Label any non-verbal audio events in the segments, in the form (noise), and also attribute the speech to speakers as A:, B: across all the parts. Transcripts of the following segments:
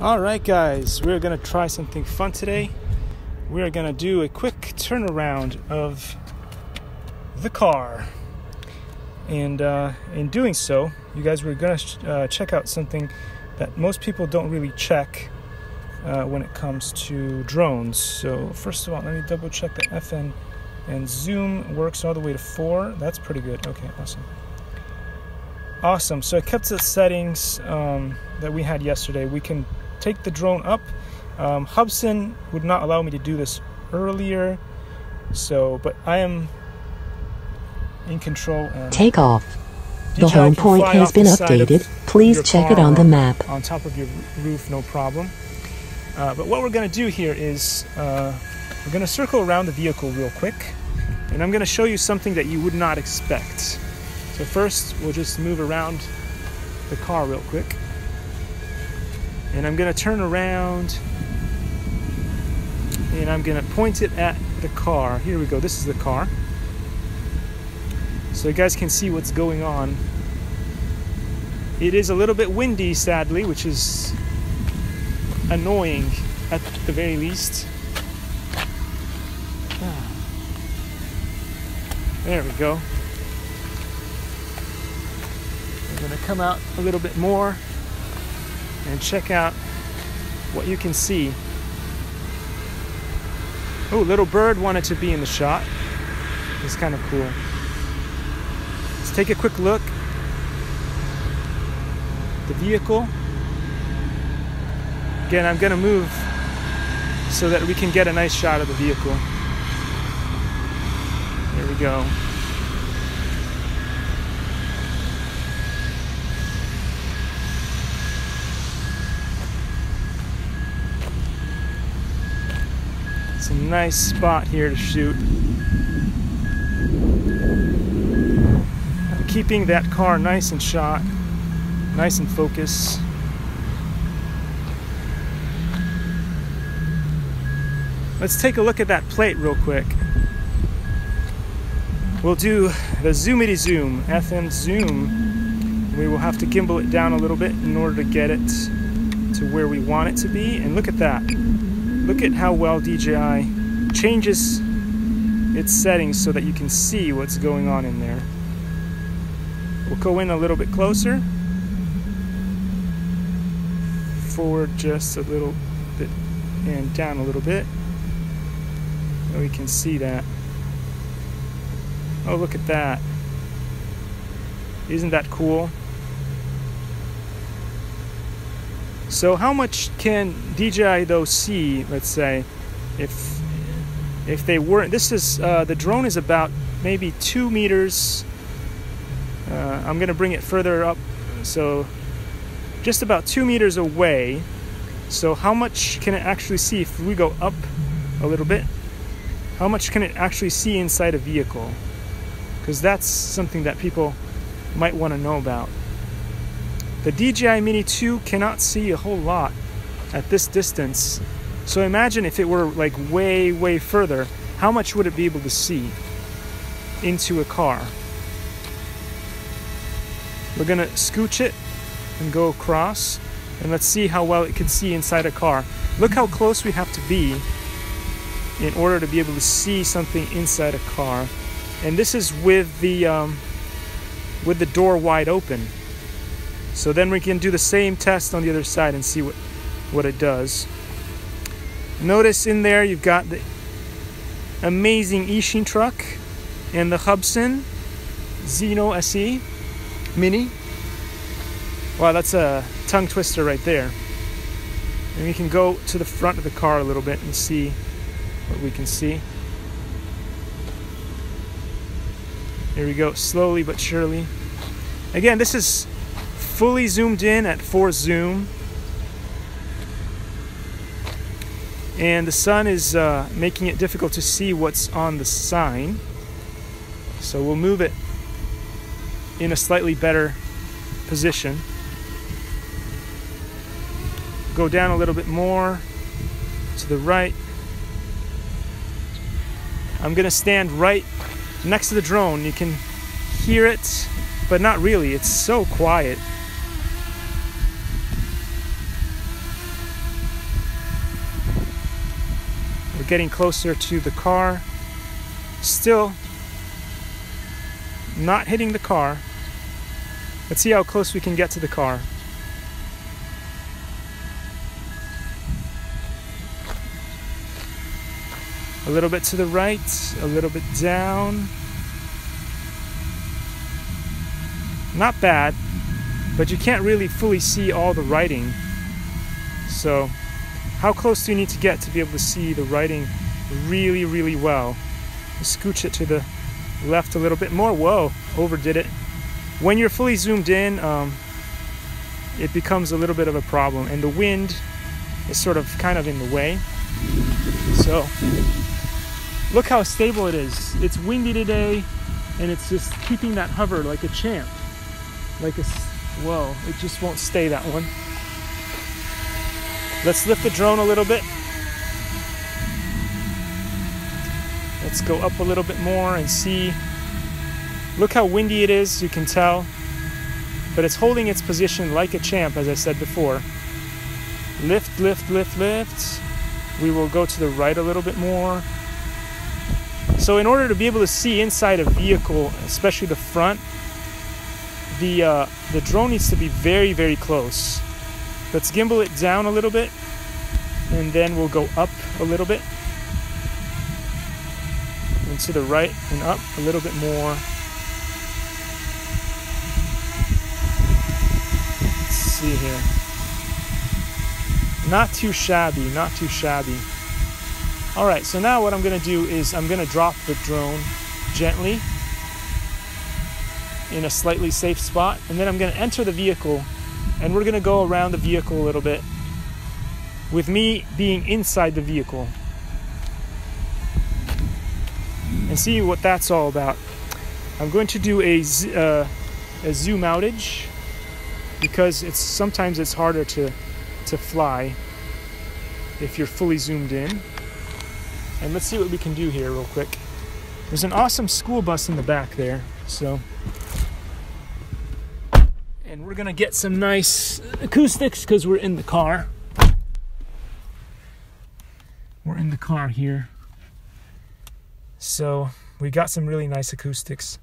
A: All right, guys, we're gonna try something fun today. We're gonna do a quick turnaround of the car, and uh, in doing so, you guys we're gonna uh, check out something that most people don't really check uh, when it comes to drones. So first of all, let me double check the FN and zoom works all the way to four. That's pretty good. Okay, awesome. Awesome. So I kept the settings um, that we had yesterday. We can take the drone up. Um, Hubsan would not allow me to do this earlier, so but I am in control. And
B: Take off. The home point has been updated. Please check it on the map.
A: On top of your roof, no problem. Uh, but what we're going to do here is uh, we're going to circle around the vehicle real quick, and I'm going to show you something that you would not expect. So first, we'll just move around the car real quick, and I'm going to turn around, and I'm going to point it at the car. Here we go. This is the car. So you guys can see what's going on. It is a little bit windy, sadly, which is annoying at the very least. Ah. There we go. I'm going to come out a little bit more and check out what you can see. Oh, little bird wanted to be in the shot. It's kind of cool. Let's take a quick look. The vehicle. Again, I'm going to move so that we can get a nice shot of the vehicle. There we go. A nice spot here to shoot. I'm keeping that car nice and shot, nice and focused. Let's take a look at that plate real quick. We'll do the zoomity zoom, FM zoom. We will have to gimbal it down a little bit in order to get it to where we want it to be. And look at that. Look at how well DJI changes its settings so that you can see what's going on in there. We'll go in a little bit closer. Forward just a little bit and down a little bit. And we can see that. Oh, look at that. Isn't that cool? So how much can DJI though see, let's say, if if they weren't, this is, uh, the drone is about maybe two meters. Uh, I'm gonna bring it further up, so just about two meters away. So how much can it actually see if we go up a little bit? How much can it actually see inside a vehicle? Because that's something that people might want to know about. The DJI Mini 2 cannot see a whole lot at this distance. So imagine if it were like way, way further, how much would it be able to see into a car? We're gonna scooch it and go across and let's see how well it can see inside a car. Look how close we have to be in order to be able to see something inside a car. And this is with the um, with the door wide open. So then we can do the same test on the other side and see what what it does. Notice in there you've got the amazing Eachine truck and the Hubsan Zino SE Mini. Wow, that's a tongue twister right there. And we can go to the front of the car a little bit and see what we can see. Here we go, slowly but surely. Again, this is fully zoomed in at 4 zoom. And the sun is uh, making it difficult to see what's on the sign. So we'll move it in a slightly better position. Go down a little bit more to the right. I'm gonna stand right next to the drone. You can hear it, but not really. It's so quiet. Getting closer to the car. Still not hitting the car. Let's see how close we can get to the car. A little bit to the right, a little bit down. Not bad, but you can't really fully see all the writing. So, how close do you need to get to be able to see the writing really, really well? Scooch it to the left a little bit more. Whoa, overdid it. When you're fully zoomed in, um, it becomes a little bit of a problem, and the wind is sort of kind of in the way. So, look how stable it is. It's windy today, and it's just keeping that hover like a champ. Like a, whoa, it just won't stay that one. Let's lift the drone a little bit. Let's go up a little bit more and see. Look how windy it is, you can tell. But it's holding its position like a champ, as I said before. Lift, lift, lift, lift. We will go to the right a little bit more. So in order to be able to see inside a vehicle, especially the front, the uh, the drone needs to be very very close. Let's gimbal it down a little bit, and then we'll go up a little bit and to the right and up a little bit more. Let's see here. Not too shabby, not too shabby. All right, so now what I'm gonna do is I'm gonna drop the drone gently in a slightly safe spot, and then I'm gonna enter the vehicle and we're gonna go around the vehicle a little bit with me being inside the vehicle. and see what that's all about. I'm going to do a, uh, a zoom outage because it's sometimes it's harder to to fly if you're fully zoomed in. And let's see what we can do here real quick. There's an awesome school bus in the back there, so we're gonna get some nice acoustics because we're in the car. We're in the car here. So we got some really nice acoustics.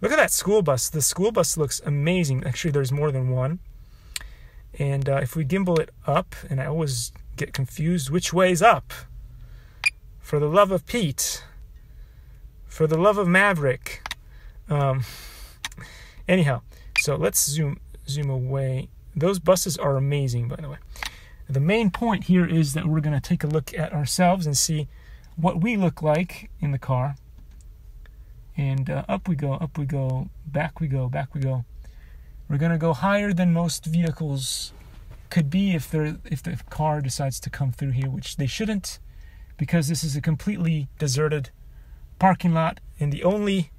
A: Look at that school bus. The school bus looks amazing. Actually, there's more than one. And uh, if we gimbal it up, and I always get confused which way's up. For the love of Pete. For the love of Maverick. Um, (laughs) anyhow, so let's zoom zoom away. Those buses are amazing, by the way. The main point here is that we're going to take a look at ourselves and see what we look like in the car. And uh, up we go, up we go, back we go, back we go. We're gonna go higher than most vehicles could be if they if the car decides to come through here, which they shouldn't, because this is a completely deserted parking lot, and the only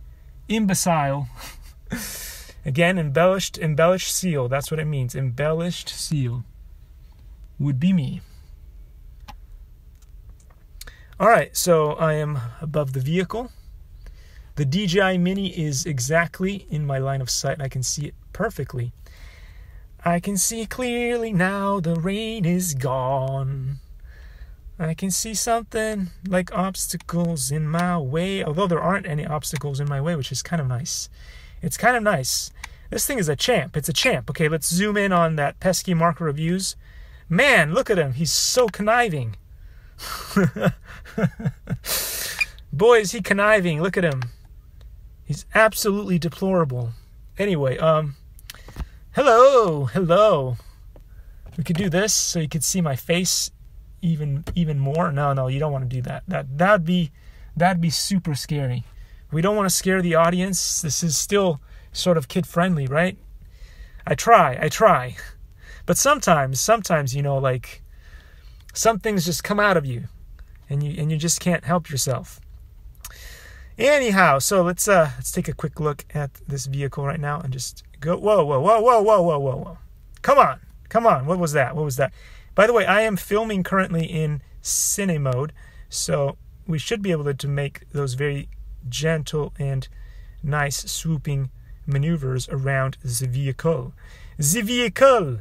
A: imbecile, (laughs) again embellished embellished seal. That's what it means. Embellished seal would be me. All right, so I am above the vehicle. The DJI Mini is exactly in my line of sight. I can see it perfectly. I can see clearly now the rain is gone. I can see something like obstacles in my way, although there aren't any obstacles in my way, which is kind of nice. It's kind of nice. This thing is a champ. It's a champ. Okay, let's zoom in on that pesky Marco Reviews. Man, look at him. He's so conniving. (laughs) Boy, is he conniving. Look at him. He's absolutely deplorable. Anyway, um, hello, hello. We could do this so you could see my face even even more. No, no, you don't want to do that. That that'd be that'd be super scary. We don't want to scare the audience. This is still sort of kid friendly, right? I try, I try. But sometimes, sometimes, you know, like some things just come out of you and you and you just can't help yourself. Anyhow, so let's uh let's take a quick look at this vehicle right now and just go whoa, whoa, whoa, whoa, whoa, whoa, whoa, whoa. Come on. Come on. What was that? What was that? By the way, I am filming currently in cine mode, so we should be able to make those very gentle and nice swooping maneuvers around the vehicle. The vehicle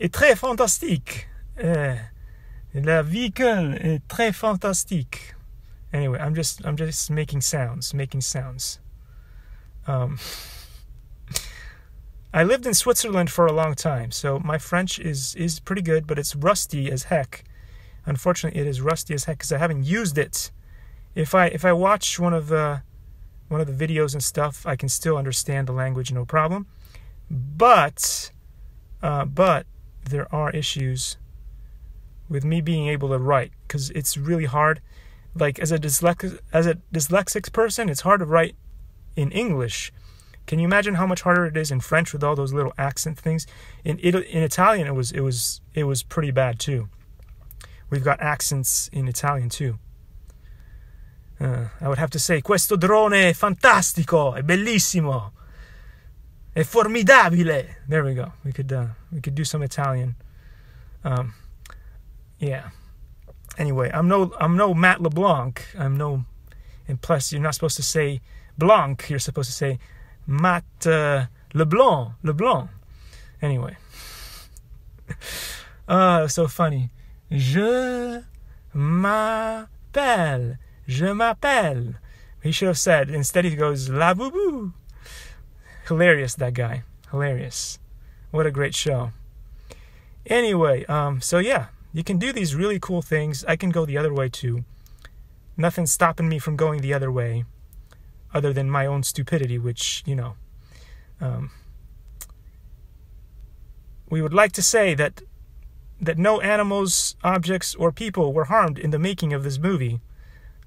A: est très fantastique. Uh, Le véhicule est très fantastique. Anyway, I'm just I'm just making sounds, making sounds. Um, (laughs) I lived in Switzerland for a long time, so my French is is pretty good, but it's rusty as heck. Unfortunately, it is rusty as heck because I haven't used it. If I if I watch one of the one of the videos and stuff, I can still understand the language, no problem. But uh, but there are issues with me being able to write because it's really hard. Like as a dyslexic as a dyslexic person, it's hard to write in English. Can you imagine how much harder it is in French with all those little accent things? In in Italian, it was it was it was pretty bad too. We've got accents in Italian too. Uh, I would have to say, questo drone è fantastico, è bellissimo, è formidabile. There we go. We could uh, we could do some Italian. Um, yeah. Anyway, I'm no I'm no Matt LeBlanc. I'm no, and plus you're not supposed to say Blanc. You're supposed to say Matt uh, LeBlanc. LeBlanc. Anyway. (laughs) uh, so funny. Je m'appelle. Je m'appelle. He should have said. Instead, he goes La Boo Hilarious, that guy. Hilarious. What a great show. Anyway, um, so yeah, you can do these really cool things. I can go the other way too. Nothing's stopping me from going the other way, other than my own stupidity, which, you know. Um, we would like to say that that no animals, objects, or people were harmed in the making of this movie.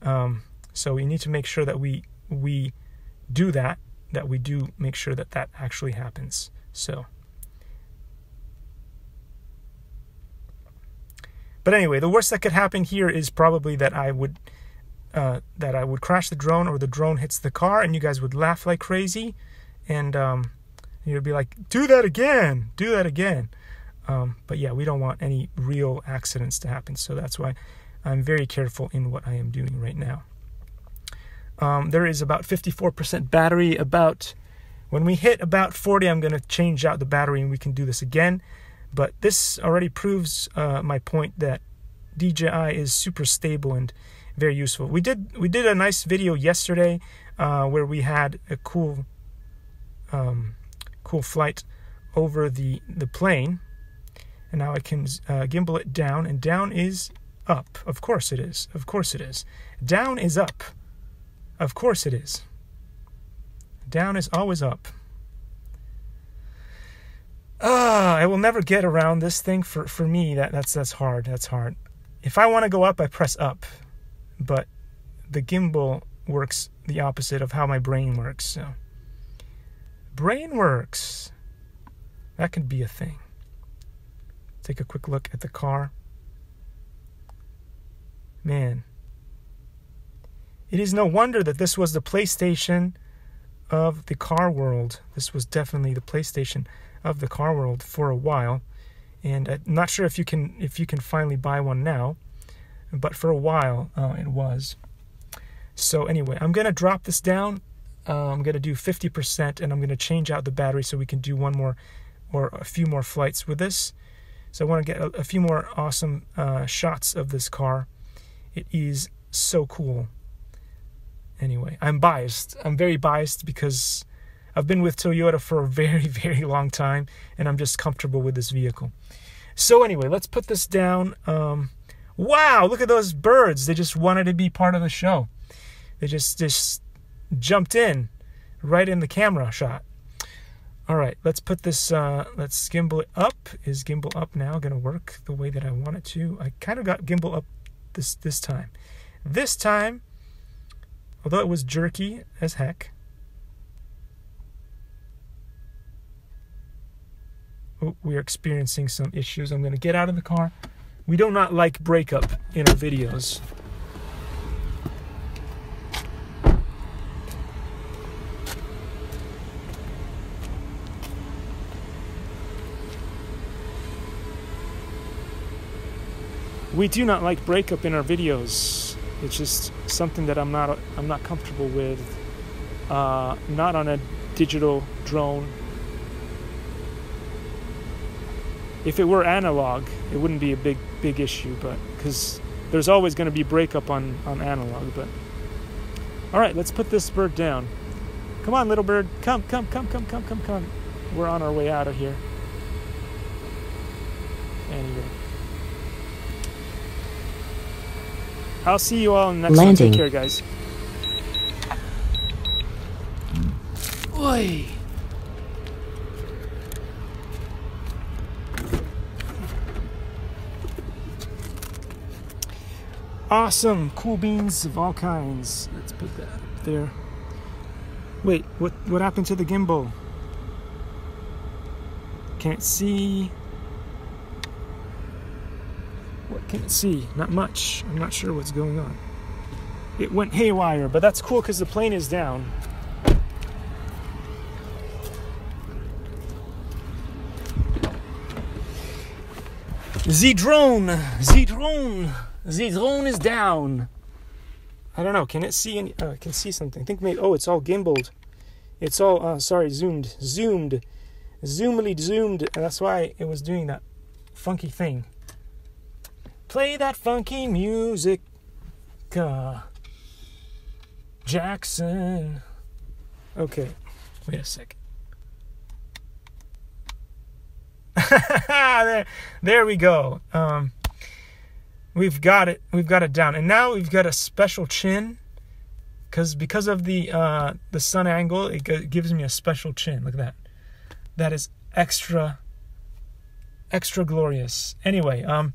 A: Um, so we need to make sure that we we do that, that we do make sure that that actually happens. So. But anyway, the worst that could happen here is probably that I would uh, that I would crash the drone or the drone hits the car and you guys would laugh like crazy and um, you'd be like, "Do that again, do that again." Um, but yeah, we don't want any real accidents to happen, so that's why I'm very careful in what I am doing right now. Um, there is about 54% battery. About when we hit about 40, I'm going to change out the battery and we can do this again. But this already proves uh, my point that DJI is super stable and very useful. We did we did a nice video yesterday uh, where we had a cool um, cool flight over the the plane, and now I can uh, gimbal it down, and down is up. Of course it is. Of course it is. Down is up. Of course it is. Down is always up. Ah, I will never get around this thing. For for me, that that's that's hard. That's hard. If I want to go up, I press up, but the gimbal works the opposite of how my brain works. So, brain works. That could be a thing. Take a quick look at the car. Man, it is no wonder that this was the PlayStation of the car world. This was definitely the PlayStation of the car world for a while, and I'm not sure if you can if you can finally buy one now, but for a while uh, it was. So anyway, I'm gonna drop this down. Uh, I'm gonna do 50%, and I'm gonna change out the battery so we can do one more or a few more flights with this. So I want to get a, a, few more awesome uh, shots of this car. It is so cool. Anyway, I'm biased. I'm very biased because I've been with Toyota for a very, (laughs) very long time, and I'm just comfortable with this vehicle. So anyway, let's put this down. Um, wow, look at those birds! They just wanted to be part of the show. They just just jumped in right in the camera shot. All right, let's put this. Uh, let's gimbal it up. Is gimbal up now going to work the way that I want it to? I kind of got gimbal up this this time. This time, although it was jerky as heck, oh, we're experiencing some issues. I'm going to get out of the car. We do not like breakup in our videos. We do not like breakup in our videos. It's just something that I'm not I'm not comfortable with. Uh, not on a digital drone. if it were analog, it wouldn't be a big big issue, but because there's always going to be breakup on on analog. But all right, let's put this bird down. Come on, little bird, come, come, come, come, come, come, come. We're on our way out of here. Anyway. I'll see you all in the next
B: Landing.
A: one. Take care, guys. Oi. Awesome, cool beans of all kinds. Let's put that up there. Wait, what what happened to the gimbal? Can't see. What can it see? Not much. I'm not sure what's going on. It went haywire, but that's cool because the plane is down. The drone, the drone, the drone is down. I don't know. Can it see any? Oh, I can see something. I think maybe. Oh, it's all gimbaled. It's all. Uh, sorry, zoomed, zoomed, zoomily zoomed. And that's why it was doing that funky thing. Play that funky music, uh, Jackson. Okay, wait a second. (laughs) there, there we go. Um, we've got it. We've got it down, and now we've got a special chin, because because of the uh, the sun angle, it g- gives me a special chin. Look at that. That is extra, extra glorious. Anyway, um,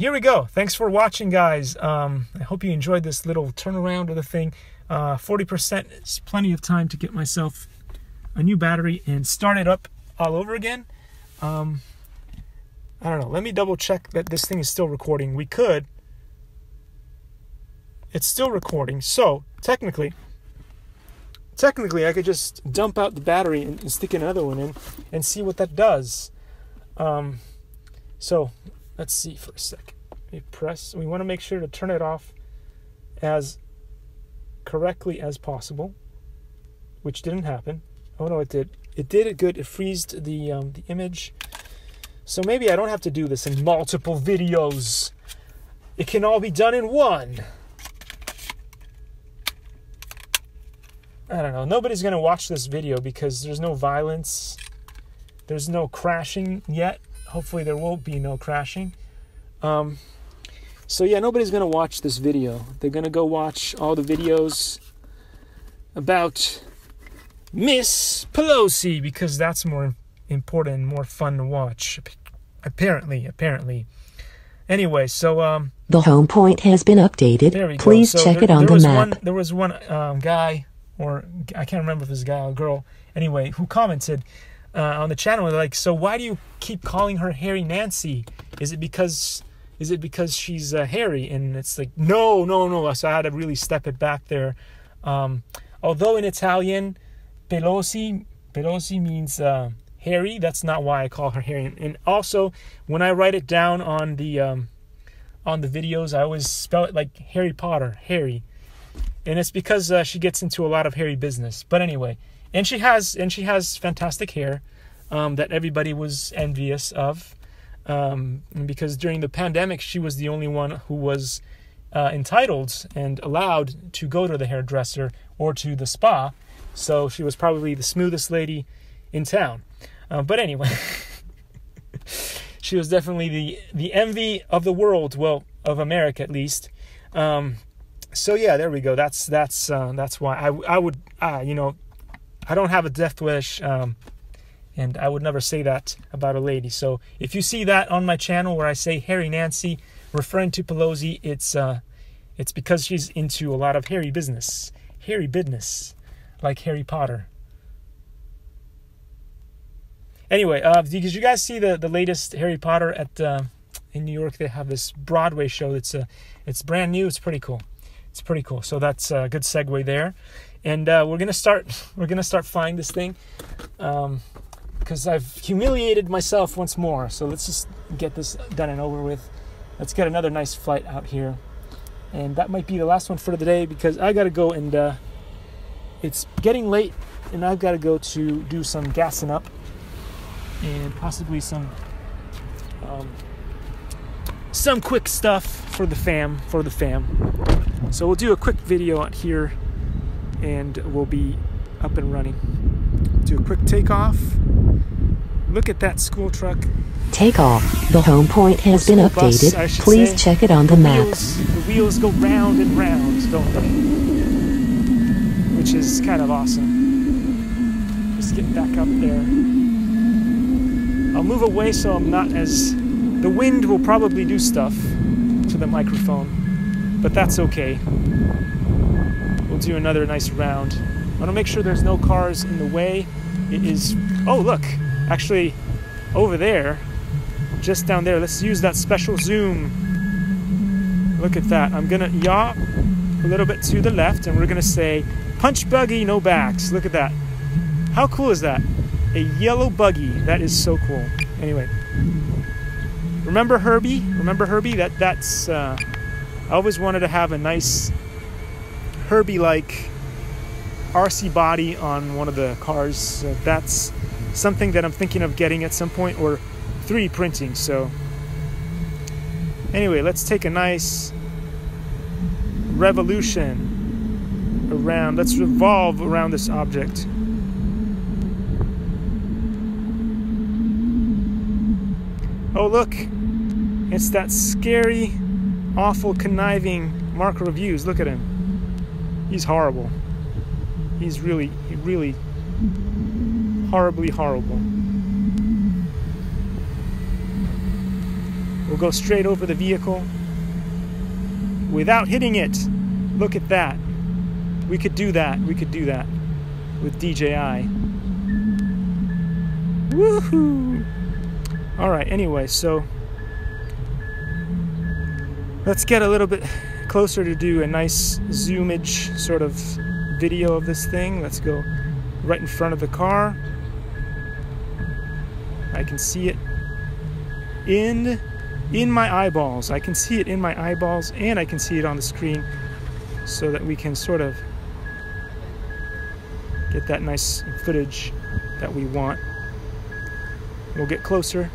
A: here we go. Thanks for watching, guys. Um, I hope you enjoyed this little turnaround of the thing. Uh, 40% is plenty of time to get myself a new battery and start it up all over again. Um, I don't know. Let me double check that this thing is still recording. We could. It's still recording. So, technically, technically, I could just dump out the battery and, and stick another one in and see what that does. Um, so, let's see for a second. We press. We want to make sure to turn it off as correctly as possible, which didn't happen. Oh no, it did. It did it good. It freezed the um, the image. So maybe I don't have to do this in multiple videos. It can all be done in one. I don't know. Nobody's going to watch this video because there's no violence. There's no crashing yet. Hopefully there won't be no crashing. Um, so yeah, nobody's going to watch this video. They're going to go watch all the videos about Miss Pelosi because that's more important and more fun to watch. Apparently, apparently. Anyway, so um,
B: The home point has been updated.
A: there we go.
B: Please
A: So
B: check
A: there,
B: it on the map.
A: One, there was one um, guy, or I can't remember if it was a guy or a girl. Anyway, who commented uh, on the channel like, "So why do you keep calling her Harry Nancy? Is it because is it because she's uh, hairy?" And it's like, no, no, no. So I had to really step it back there. Um, although in Italian, Pelosi Pelosi means uh, hairy. That's not why I call her hairy. And also, when I write it down on the um, on the videos, I always spell it like Harry Potter, Harry, and it's because uh, she gets into a lot of hairy business. But anyway, and she has and she has fantastic hair um, that everybody was envious of, um, because during the pandemic she was the only one who was uh, entitled and allowed to go to the hairdresser or to the spa. So she was probably the smoothest lady in town. Uh, but anyway. (laughs) she was definitely the the envy of the world, well, of America at least. Um, so yeah, there we go. That's that's uh, that's why I I would uh, you know I don't have a death wish, um, and I would never say that about a lady. So if you see that on my channel where I say Harry Nancy referring to Pelosi, it's uh, it's because she's into a lot of hairy business, hairy business, like Harry Potter. Anyway, uh, did you guys see the, the latest Harry Potter at uh, in New York? They have this Broadway show that's uh, it's brand new. It's pretty cool. It's pretty cool. So that's a good segue there, and uh, we're gonna start (laughs) we're gonna start flying this thing, because I've humiliated myself once more. So let's just get this done and over with. Let's get another nice flight out here, and that might be the last one for the day because I gotta go and uh, it's getting late, and I've got to go to do some gassing up and possibly some um, some quick stuff for the fam, for the fam. So we'll do a quick video out here and we'll be up and running. Do a quick takeoff. Look at that school truck.
B: Takeoff. The home point has been
A: bus,
B: updated.
A: I
B: Please
A: say.
B: check it on the map.
A: Wheels, the wheels go round and round, don't they? Which is kind of awesome. Just get back up there. I'll move away so I'm not as. The wind will probably do stuff to the microphone, but that's okay. Do another nice round. I want to make sure there's no cars in the way. It is. Oh, look! Actually, over there, just down there, let's use that special zoom. Look at that. I'm gonna yaw a little bit to the left and we're gonna say punch buggy, no backs. Look at that. How cool is that? A yellow buggy. That is so cool. Anyway. Remember Herbie? Remember Herbie? That that's uh, I always wanted to have a nice Herbie like RC body on one of the cars. That's something that I'm thinking of getting at some point or 3D printing. So anyway, let's take a nice revolution around. Let's revolve around this object. Oh, look! It's that scary, awful, conniving Mark Reviews. Look at him. He's horrible. He's really, really horribly horrible. We'll go straight over the vehicle without hitting it. Look at that. We could do that. We could do that with DJI. Woohoo! All right, anyway, so let's get a little bit closer to do a nice zoomage sort of video of this thing. Let's go right in front of the car. I can see it in in my eyeballs. I can see it in my eyeballs and I can see it on the screen so that we can sort of get that nice footage that we want. We'll get closer.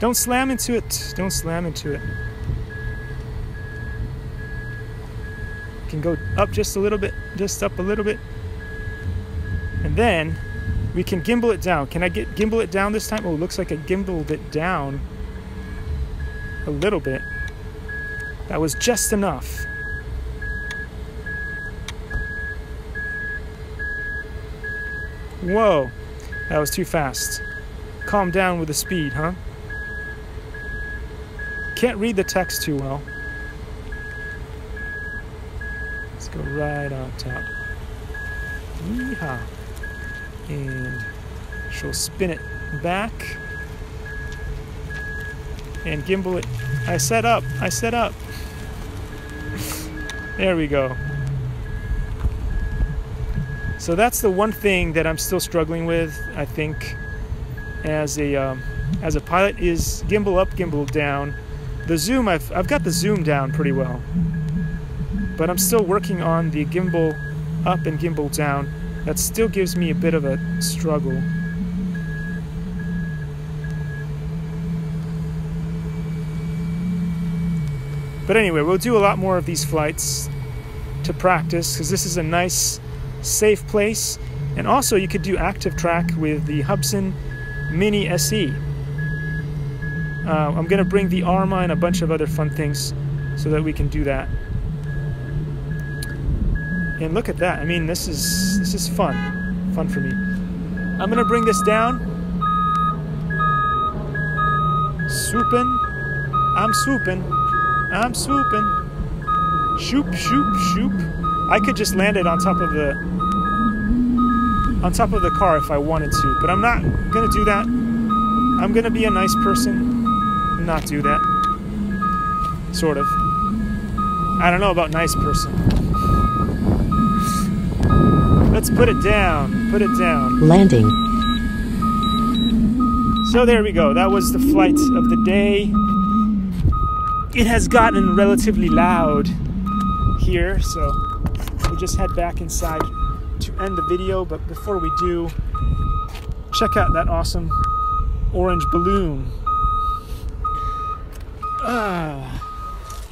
A: Don't slam into it. Don't slam into it. Can go up just a little bit, just up a little bit. And then we can gimbal it down. Can I get gimbal it down this time? Oh, it looks like I gimbaled it down a little bit. That was just enough. Whoa, that was too fast. Calm down with the speed, huh? Can't read the text too well. Go right on top. Yeehaw. And she'll spin it back. And gimbal it. I set up. I set up. (laughs) there we go. So that's the one thing that I'm still struggling with, I think, as a um, as a pilot is gimbal up, gimbal down. The zoom, I've I've got the zoom down pretty well, but I'm still working on the gimbal up and gimbal down. That still gives me a bit of a struggle. But anyway, we'll do a lot more of these flights to practice because this is a nice, safe place. And also, you could do active track with the Hubsan Mini SE. Uh, I'm going to bring the Arrma and a bunch of other fun things so that we can do that. And look at that. I mean, this is this is fun. Fun for me. I'm to bring this down. Swooping. I'm swooping. I'm swooping. Shoop, shoop, shoop. I could just land it on top of the on top of the car if I wanted to, but I'm not gonna do that. I'm gonna be a nice person not do that. Sort of. I don't know about nice person. Let's put it down. Put it down.
B: Landing.
A: So there we go. That was the flight of the day. It has gotten relatively loud here, so we'll just head back inside to end the video. But before we do, check out that awesome orange balloon. uh,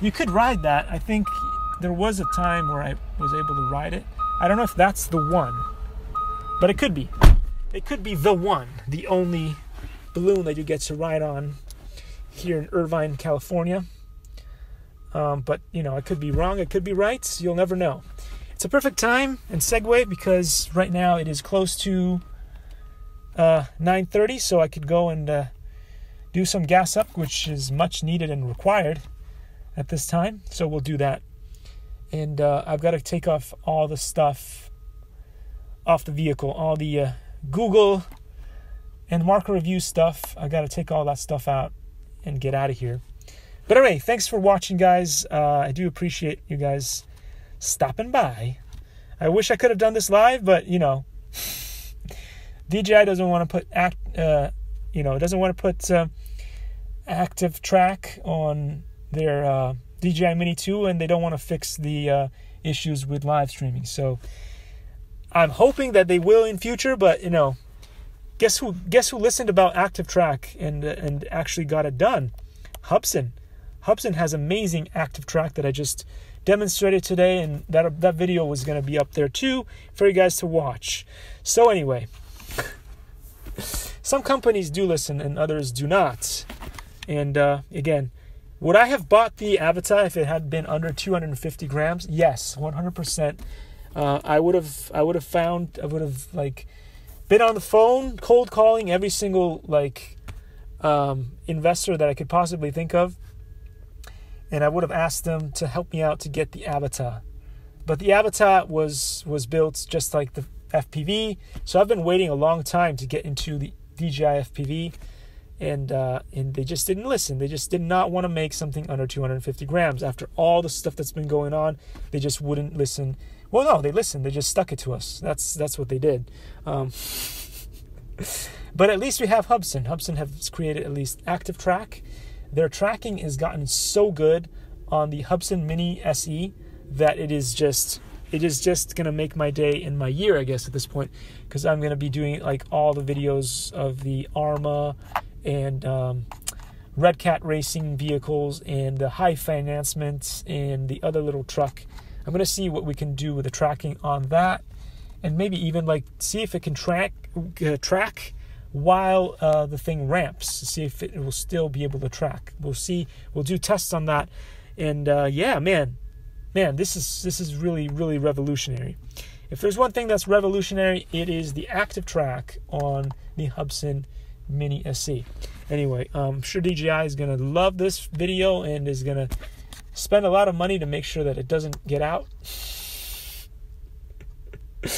A: you could ride that. I think there was a time where I was able to ride it. I don't know if that's the one, but it could be. It could be the one, the only balloon that you get to ride on here in Irvine, California. Um, but you know, I could be wrong. It could be right. You'll never know. It's a perfect time and segue because right now it is close to uh, 9:30, so I could go and uh, do some gas up, which is much needed and required at this time. So we'll do that. And uh, I've got to take off all the stuff off the vehicle, all the uh, Google and Marco review stuff. I've got to take all that stuff out and get out of here. But anyway, thanks for watching, guys. Uh, I do appreciate you guys stopping by. I wish I could have done this live, but you know, (laughs) DJI doesn't want to put act, uh, you know, doesn't want to put uh, active track on their uh, DJI Mini 2, and they don't want to fix the uh, issues with live streaming. So I'm hoping that they will in future, but you know, guess who guess who listened about active track and and actually got it done? Hubsan. Hubsan has amazing active track that I just demonstrated today, and that that video was going to be up there too for you guys to watch. So anyway, some companies do listen and others do not. And uh, again, would I have bought the Avatar if it had been under 250 grams? Yes, 100%. Uh, I would have. I would have found. I would have like been on the phone, cold calling every single like um, investor that I could possibly think of, and I would have asked them to help me out to get the Avatar. But the Avatar was was built just like the FPV, so I've been waiting a long time to get into the DJI FPV, and uh, and they just didn't listen. They just did not want to make something under 250 grams. After all the stuff that's been going on, they just wouldn't listen. Well, no, they listened. They just stuck it to us. That's that's what they did. Um, (laughs) but at least we have Hubsan. Hubsan has created at least active track. Their tracking has gotten so good on the Hubsan Mini SE that it is just it is just gonna make my day and my year, I guess, at this point, because I'm gonna be doing like all the videos of the Arrma and um, Redcat racing vehicles and the high financements and the other little truck. I'm gonna see what we can do with the tracking on that, and maybe even like see if it can track uh, track while uh, the thing ramps. See if it will still be able to track. We'll see. We'll do tests on that, and uh, yeah, man, man, this is this is really really revolutionary. If there's one thing that's revolutionary, it is the active track on the Hubsan Mini SE. Anyway, I'm sure DJI is gonna love this video and is gonna spend a lot of money to make sure that it doesn't get out. (laughs)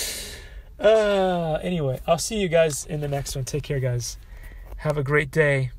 A: uh, anyway, I'll see you guys in the next one. Take care, guys. Have a great day.